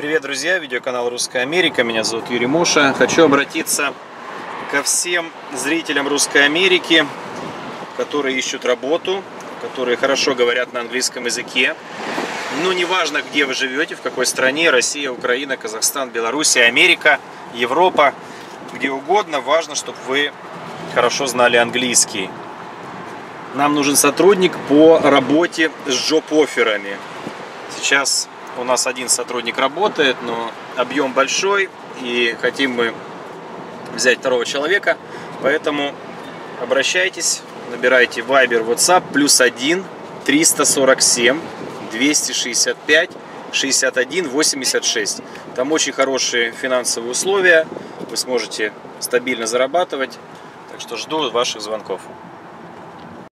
Привет, друзья! Видеоканал Русская Америка. Меня зовут Юрий Муша. Хочу обратиться ко всем зрителям Русской Америки, которые ищут работу, которые хорошо говорят на английском языке. Ну, неважно, где вы живете, в какой стране, Россия, Украина, Казахстан, Белоруссия, Америка, Европа, где угодно, важно, чтобы вы хорошо знали английский. Нам нужен сотрудник по работе с джоб-офферами. Сейчас у нас один сотрудник работает, но объем большой, и хотим мы взять второго человека, поэтому обращайтесь, набирайте Viber, WhatsApp, плюс 1 347 265 61 86. Там очень хорошие финансовые условия, вы сможете стабильно зарабатывать, так что жду ваших звонков.